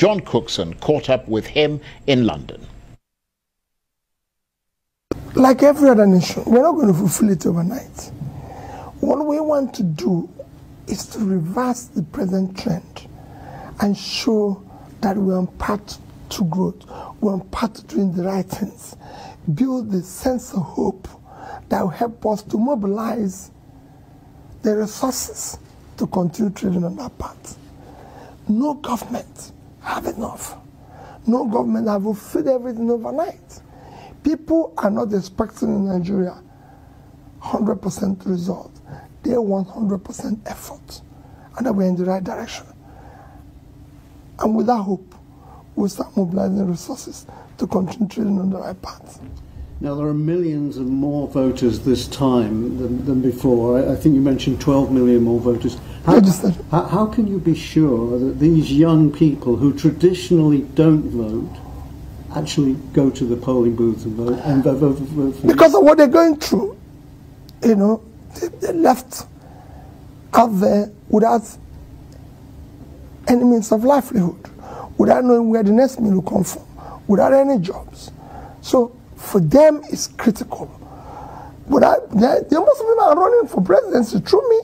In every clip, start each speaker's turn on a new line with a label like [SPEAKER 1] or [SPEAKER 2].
[SPEAKER 1] John Cookson caught up with him in London.
[SPEAKER 2] Like every other nation, we're not going to fulfill it overnight. What we want to do is to reverse the present trend and show that we're on path to growth, we're on path to doing the right things, build the sense of hope that will help us to mobilize the resources to continue trading on that path. No government have enough. No government have fulfilled everything overnight. People are not expecting in Nigeria 100% result. They want 100% effort. And that we're in the right direction. And with that hope, we'll start mobilizing resources to continue trading on the right path.
[SPEAKER 3] Now, there are millions of more voters this time than, than before. I, I, think you mentioned 12 million more voters. How, how, how, can you be sure that these young people who traditionally don't vote actually go to the polling booths and vote? And vote, vote, vote
[SPEAKER 2] because of what they're going through. You know, they, they left out there without any means of livelihood, without knowing where the next meal will come from, without any jobs. So for them it's critical. But I, they, they most of them are running for presidency through me.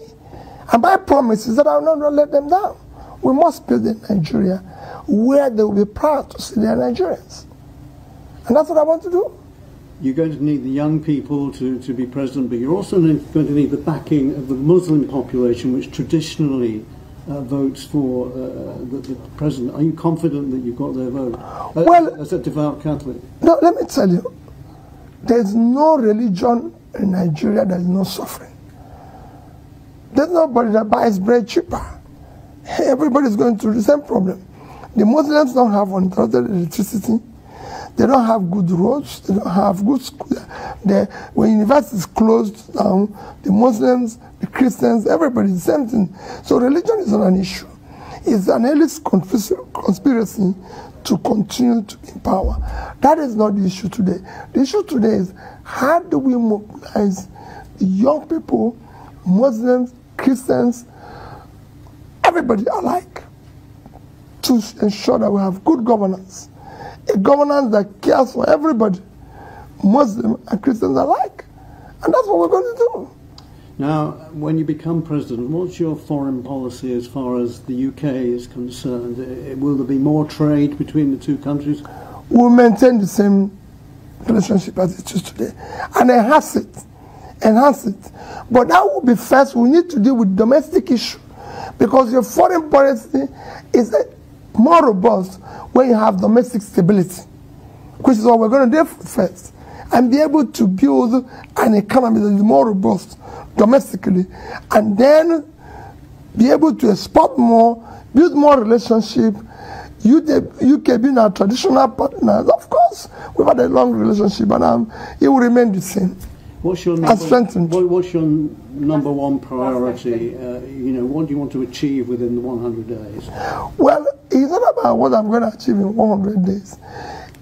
[SPEAKER 2] And my promise is that I will not let them down. We must build a Nigeria where they will be proud to see their Nigerians. And that's what I want to do.
[SPEAKER 3] You're going to need the young people to, to be president, but you're also going to need the backing of the Muslim population, which traditionally uh, votes for uh, the, the, president. Are you confident that you've got their vote? Uh, well, as a devout Catholic.
[SPEAKER 2] No, let me tell you. There's no religion in Nigeria that is not suffering. There's nobody that buys bread cheaper. Everybody's going through the same problem. The Muslims don't have uninterrupted electricity. They don't have good roads. They don't have good schools. when universities closed down, the Muslims, the Christians, everybody, the same thing. So religion is not an issue. It's an elite conspiracy to continue to be in power. That is not the issue today. The issue today is how do we mobilize the young people, Muslims, Christians, everybody alike, to ensure that we have good governance. A governance that cares for everybody, Muslim and Christians alike. And that's what we're going to do.
[SPEAKER 3] Now, when you become president, what's your foreign policy as far as the UK is concerned? Uh, will there be more trade between the two countries?
[SPEAKER 2] We'll maintain the same relationship as it is today and enhance it. Enhance it. But that will be first. We need to deal with domestic issue because your foreign policy is more robust when you have domestic stability, which is what we're going to do first and be able to build an economy that is more robust domestically and then be able to export more, build more relationship. UK being our traditional partners, of course, we've had a long relationship and um, it will remain the same.
[SPEAKER 3] What's your number, what, what's your number one priority? Uh, you know, what do you want to achieve within the 100 days?
[SPEAKER 2] Well, it's not about what I'm going to achieve in 100 days.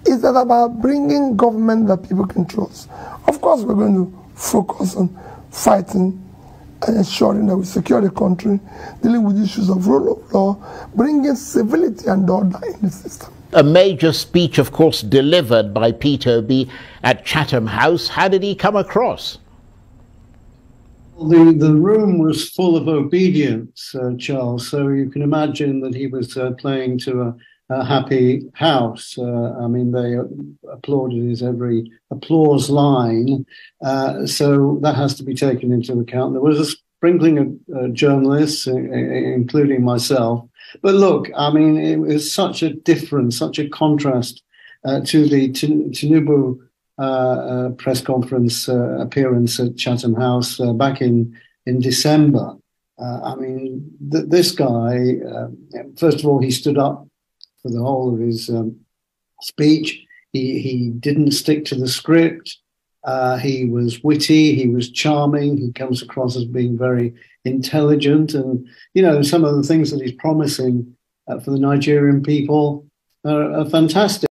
[SPEAKER 2] It's about bringing government that people can trust. Of course, we're going to focus on fighting and ensuring that we secure the country, dealing with issues of rule of law, bringing civility and order in the system.
[SPEAKER 1] A major speech, of course, delivered by Peter Obi at Chatham House. How did he come across?
[SPEAKER 3] The, the room was full of Obidients, uh, Charles, so you can imagine that he was uh, playing to a happy house. Uh, I mean, they applauded his every applause line. Uh, so that has to be taken into account. There was a sprinkling of uh, journalists, including myself. But look, I mean, it was such a difference, such a contrast uh, to the Tinubu uh, uh, press conference appearance at Chatham House back in, in December. I mean, th- this guy, first of all, he stood up for the whole of his um, speech. He, he didn't stick to the script. Uh, he was witty. He was charming. He comes across as being very intelligent. And, you know, some of the things that he's promising uh, for the Nigerian people are, are fantastic.